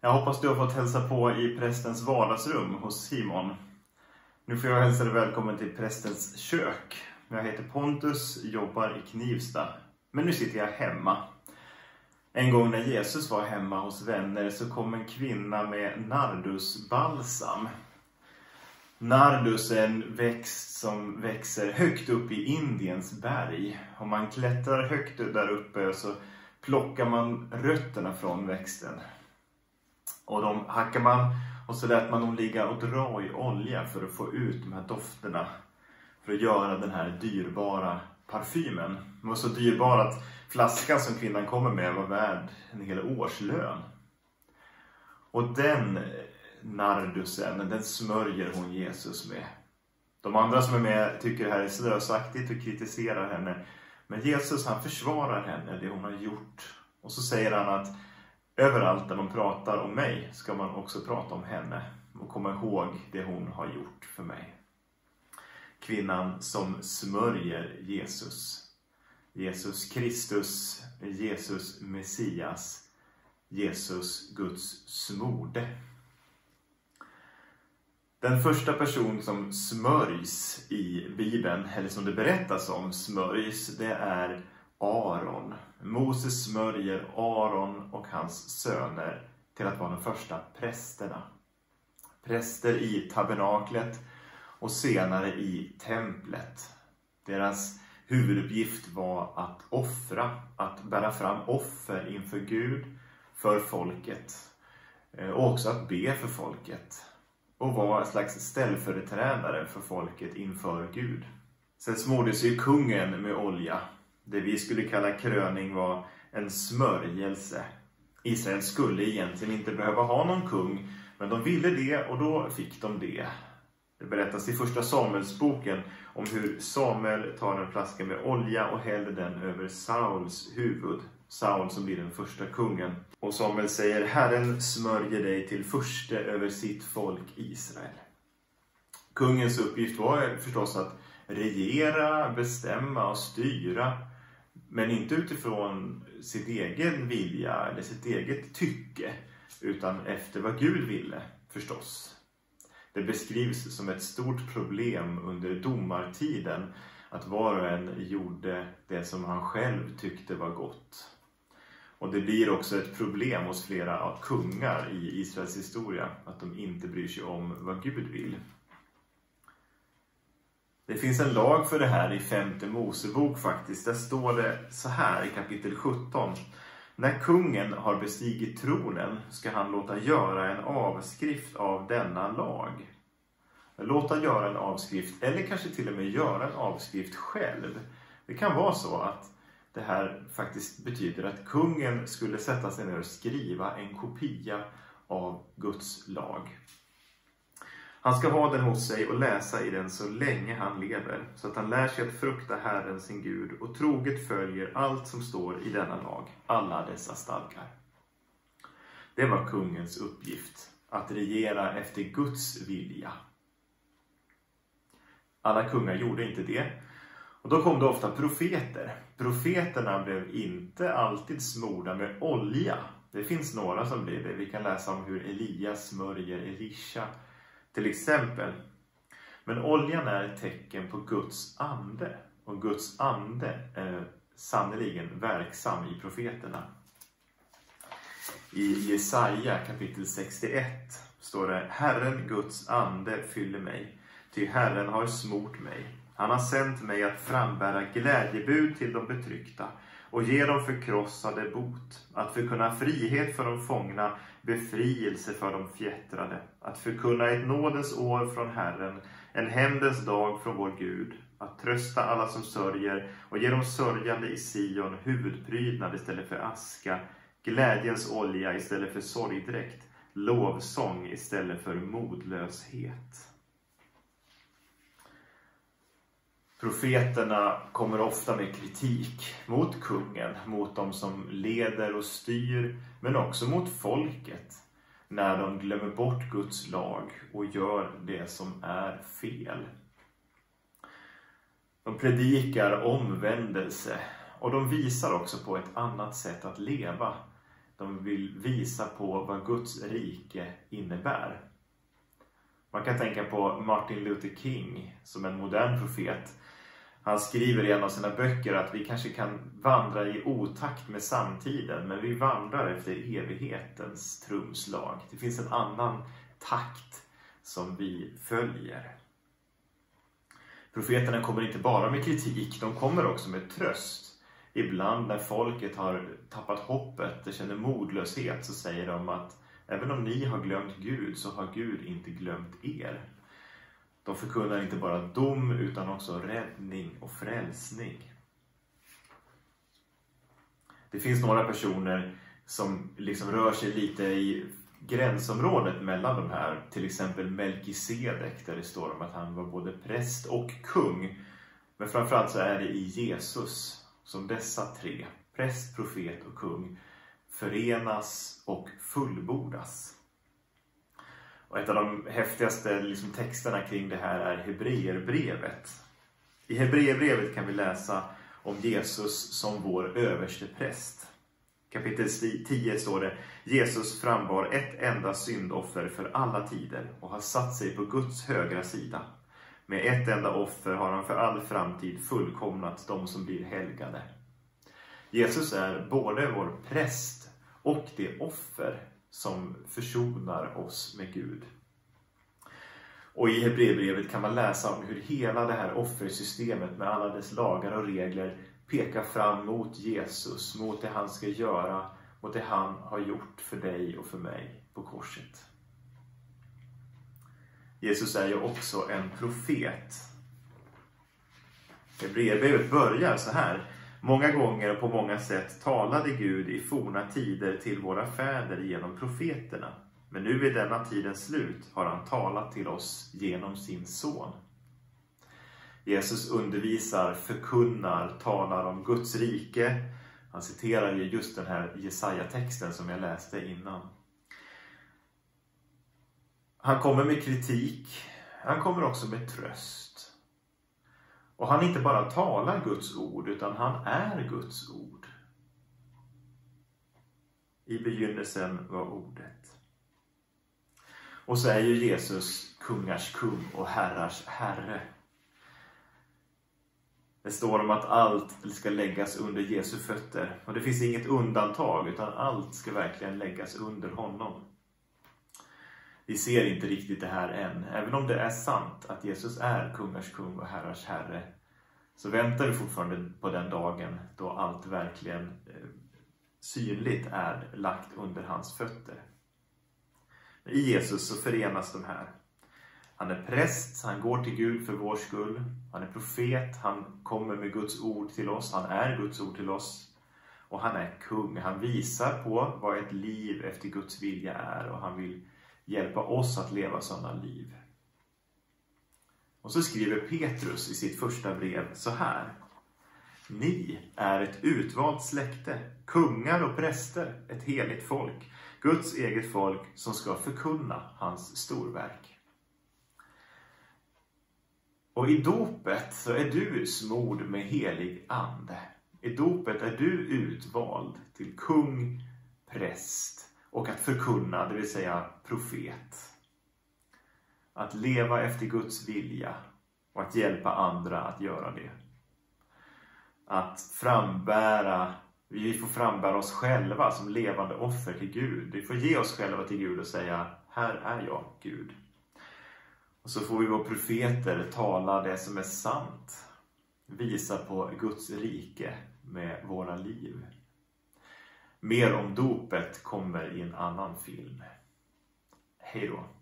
Jag hoppas du har fått hälsa på i prästens vardagsrum hos Simon. Nu får jag hälsa dig välkommen till prästens kök. Jag heter Pontus, jobbar i Knivsta. Men nu sitter jag hemma. En gång när Jesus var hemma hos vänner så kom en kvinna med nardusbalsam. Nardus är en växt som växer högt upp i Indiens berg. Om man klättrar högt där uppe så plockar man rötterna från växten. Och de hackade man och så lät man dem ligga och dra i olja för att få ut de här dofterna. För att göra den här dyrbara parfymen. Den var så dyrbar att flaskan som kvinnan kommer med var värd en hel årslön. Och den nardusen, den smörjer hon Jesus med. De andra som är med tycker det här är slösaktigt och kritiserar henne. Men Jesus han försvarar henne, det hon har gjort. Och så säger han att överallt där man pratar om mig ska man också prata om henne. Och komma ihåg det hon har gjort för mig. Kvinnan som smörjer Jesus. Jesus Kristus, Jesus Messias, Jesus Guds smorde. Den första person som smörjs i Bibeln, eller som det berättas om smörjs, det är Aron. Moses smörjer Aron och hans söner till att vara de första prästerna. Präster i tabernaklet och senare i templet. Deras huvuduppgift var att offra, att bära fram offer inför Gud, för folket. Eh, och också att be för folket. Och vara en slags ställföreträdare för folket inför Gud. Sen smordes ju kungen med olja. Det vi skulle kalla kröning var en smörjelse. Israel skulle egentligen inte behöva ha någon kung, men de ville det och då fick de det. Det berättas i första Samuelsboken om hur Samuel tar en flaska med olja och häller den över Sauls huvud. Saul som blir den första kungen. Och Samuel säger, Herren smörjer dig till förste över sitt folk Israel. Kungens uppgift var förstås att regera, bestämma och styra. Men inte utifrån sin egen vilja eller sitt eget tycke. Utan efter vad Gud ville, förstås. Det beskrivs som ett stort problem under domartiden att var och en gjorde det som han själv tyckte var gott. Och det blir också ett problem hos flera kungar i Israels historia att de inte bryr sig om vad Gud vill. Det finns en lag för det här i femte Mosebok faktiskt. Där står det så här i kapitel 17. När kungen har bestigit tronen ska han låta göra en avskrift av denna lag. Låta göra en avskrift eller kanske till och med göra en avskrift själv. Det kan vara så att det här faktiskt betyder att kungen skulle sätta sig ner och skriva en kopia av Guds lag. Han ska ha den hos sig och läsa i den så länge han lever, så att han lär sig att frukta Herren sin Gud och troget följer allt som står i denna lag, alla dessa stadgar. Det var kungens uppgift, att regera efter Guds vilja. Alla kungar gjorde inte det. Och då kom det ofta profeter. Profeterna blev inte alltid smorda med olja. Det finns några som blev det. Vi kan läsa om hur Elias smörjer Elisha till exempel. Men oljan är ett tecken på Guds ande. Och Guds ande är sannoliken verksam i profeterna. I Jesaja kapitel 61 står det Herren Guds ande fyller mig, ty Herren har smort mig. Han har sänt mig att frambära glädjebud till de betryckta och ge de förkrossade bot, att förkunna frihet för de fångna, befrielse för de fjättrade, att förkunna ett nådens år från Herren, en hämndens dag från vår Gud, att trösta alla som sörjer och ge de sörjande i Sion huvudprydnad istället för aska, glädjens olja istället för sorgdräkt, lovsång istället för modlöshet. Profeterna kommer ofta med kritik mot kungen, mot de som leder och styr, men också mot folket när de glömmer bort Guds lag och gör det som är fel. De predikar omvändelse och de visar också på ett annat sätt att leva De vill visa på vad Guds rike innebär. Man kan tänka på Martin Luther King som en modern profet. Han skriver i en av sina böcker att vi kanske kan vandra i otakt med samtiden men vi vandrar efter evighetens trumslag. Det finns en annan takt som vi följer. Profeterna kommer inte bara med kritik, de kommer också med tröst. Ibland när folket har tappat hoppet, och känner modlöshet, så säger de att även om ni har glömt Gud så har Gud inte glömt er. De förkunnar inte bara dom utan också räddning och frälsning. Det finns några personer som liksom rör sig lite i gränsområdet mellan de här. Till exempel Melkisedek där det står om att han var både präst och kung. Men framförallt så är det i Jesus som dessa tre, präst, profet och kung, förenas och fullbordas. Och ett av de häftigaste liksom, texterna kring det här är Hebreerbrevet. I Hebreerbrevet kan vi läsa om Jesus som vår överste präst. Kapitel 10 står det Jesus frambar ett enda syndoffer för alla tider och har satt sig på Guds högra sida. Med ett enda offer har han för all framtid fullkomnat de som blir helgade. Jesus är både vår präst och det offer som försonar oss med Gud. Och i Hebreerbrevet kan man läsa om hur hela det här offersystemet med alla dess lagar och regler pekar fram mot Jesus, mot det han ska göra, mot det han har gjort för dig och för mig på korset. Jesus är ju också en profet. Hebreerbrevet börjar så här. Många gånger och på många sätt talade Gud i forna tider till våra fäder genom profeterna. Men nu vid denna tidens slut har han talat till oss genom sin son. Jesus undervisar, förkunnar, talar om Guds rike. Han citerar ju just den här Jesaja-texten som jag läste innan. Han kommer med kritik, han kommer också med tröst. Och han inte bara talar Guds ord, utan han är Guds ord. I begynnelsen var ordet. Och så är ju Jesus kungars kung och herrars herre. Det står om att allt ska läggas under Jesu fötter. Och det finns inget undantag, utan allt ska verkligen läggas under honom. Vi ser inte riktigt det här än. Även om det är sant att Jesus är kungars kung och herrars herre, så väntar vi fortfarande på den dagen då allt verkligen eh, synligt är lagt under hans fötter. I Jesus så förenas de här. Han är präst, han går till Gud för vår skull. Han är profet, han kommer med Guds ord till oss, han är Guds ord till oss. Och han är kung, han visar på vad ett liv efter Guds vilja är och han vill hjälpa oss att leva sådana liv. Och så skriver Petrus i sitt första brev så här. Ni är ett utvalt släkte, kungar och präster, ett heligt folk, Guds eget folk som ska förkunna hans storverk. Och i dopet så är du smord med helig ande. I dopet är du utvald till kung, präst och att förkunna, det vill säga profet. Att leva efter Guds vilja och att hjälpa andra att göra det. Att frambära, vi får frambära oss själva som levande offer till Gud. Vi får ge oss själva till Gud och säga, här är jag Gud. Och så får vi vara profeter tala det som är sant. Visa på Guds rike med våra liv. Mer om dopet kommer i en annan film. Hej då!